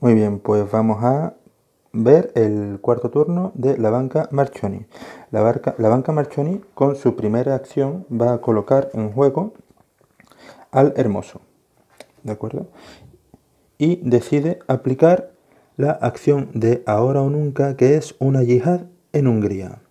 Muy bien, pues vamos a ver el cuarto turno de la banca Marchoni. La, banca Marchoni con su primera acción va a colocar en juego al hermoso. ¿De acuerdo? Y decide aplicar la acción de ahora o nunca, que es una yihad en Hungría.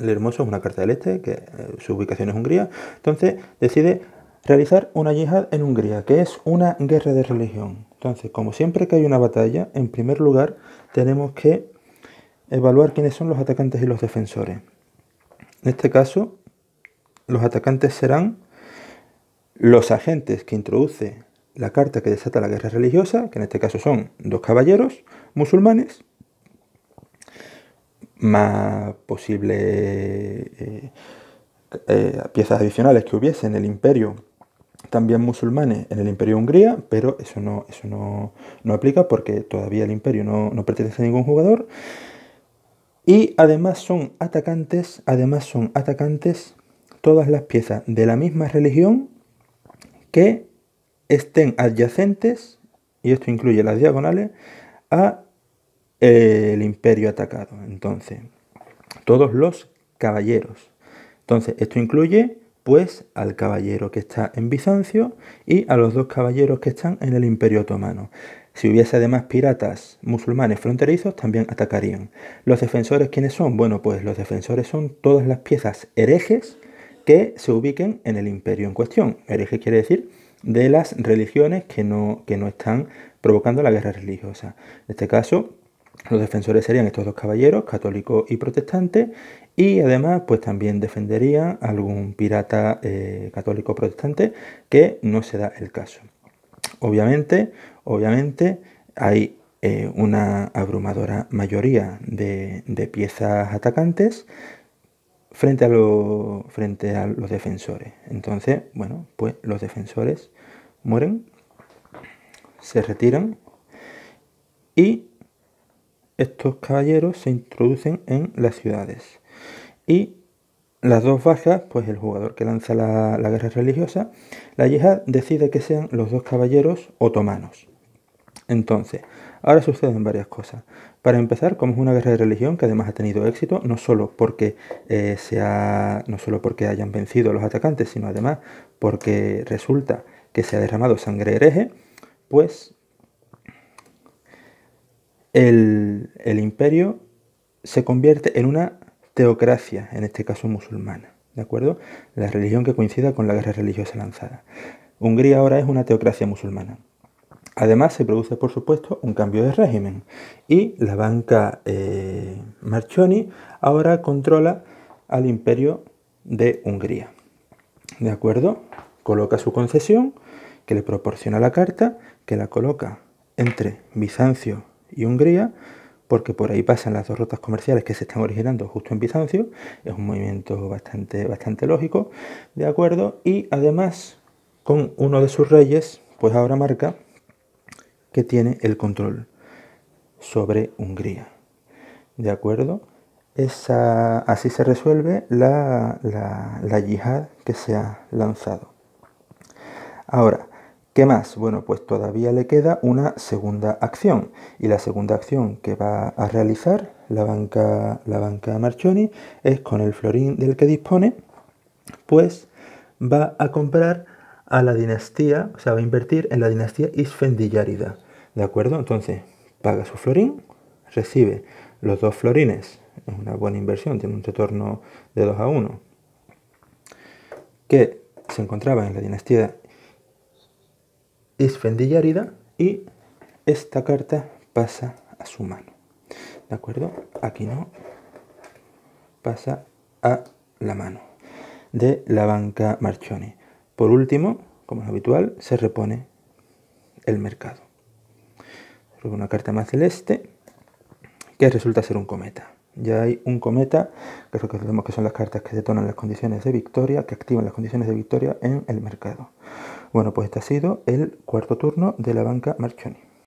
El hermoso es una carta del este, que eh, su ubicación es Hungría. Entonces decide realizar una yihad en Hungría, que es una guerra de religión. Entonces, como siempre que hay una batalla, en primer lugar tenemos que evaluar quiénes son los atacantes y los defensores. En este caso, los atacantes serán los agentes que introduce la carta que desata la guerra religiosa, que en este caso son dos caballeros musulmanes, más posibles eh, eh, piezas adicionales que hubiese en el imperio también musulmanes en el imperio Hungría, pero eso no, eso no, aplica porque todavía el imperio no, no, pertenece a ningún jugador. Y además son atacantes, además son atacantes todas las piezas de la misma religión que estén adyacentes, y esto incluye las diagonales, a el imperio atacado. Entonces, todos los caballeros. Entonces, esto incluye pues al caballero que está en Bizancio y a los dos caballeros que están en el imperio otomano. Si hubiese además piratas musulmanes fronterizos, también atacarían. ¿Los defensores quiénes son? Bueno, pues los defensores son todas las piezas herejes que se ubiquen en el imperio en cuestión. Hereje quiere decir de las religiones que no, que no están provocando la guerra religiosa. En este caso, los defensores serían estos dos caballeros, católico y protestante, y además pues también defendería algún pirata eh, católico protestante que no se da el caso. Obviamente, obviamente hay eh, una abrumadora mayoría de, piezas atacantes frente a, frente a los defensores. Entonces, bueno, pues los defensores mueren, se retiran y estos caballeros se introducen en las ciudades. Y las dos bajas, pues el jugador que lanza la, guerra religiosa, la yihad decide que sean los dos caballeros otomanos. Entonces, ahora suceden varias cosas. Para empezar, como es una guerra de religión que además ha tenido éxito, no solo porque, eh, no solo porque hayan vencido a los atacantes, sino además porque resulta que se ha derramado sangre hereje, pues el, imperio se convierte en una teocracia, en este caso musulmana, ¿de acuerdo? La religión que coincida con la guerra religiosa lanzada. Hungría ahora es una teocracia musulmana. Además se produce, por supuesto, un cambio de régimen y la banca eh, Marchoni ahora controla al imperio de Hungría. ¿De acuerdo? Coloca su concesión, que le proporciona la carta, que la coloca entre Bizancio y Hungría, porque por ahí pasan las dos rutas comerciales que se están originando justo en Bizancio, es un movimiento bastante, bastante lógico, ¿de acuerdo? Y además, con uno de sus reyes, pues ahora marca que tiene el control sobre Hungría, ¿de acuerdo? Esa, así se resuelve la, la, la yihad que se ha lanzado. Ahora, ¿Qué más? Bueno, pues todavía le queda una segunda acción. Y la segunda acción que va a realizar la banca, la banca Marchoni es con el florín del que dispone, pues va a comprar a la dinastía, o sea, va a invertir en la dinastía Isfendiyarida. ¿De acuerdo? Entonces, paga su florín, recibe los dos florines, es una buena inversión, tiene un retorno de 2 a 1, que se encontraba en la dinastía Isfendiyarida y esta carta pasa a su mano. ¿De acuerdo? Aquí no. Pasa a la mano de la banca Marchoni. Por último, como es habitual, se repone el mercado. Una carta más celeste que resulta ser un cometa. Ya hay un cometa, que recordemos que son las cartas que detonan las condiciones de victoria, que activan las condiciones de victoria en el mercado. Bueno, pues este ha sido el cuarto turno de la banca Marchoni.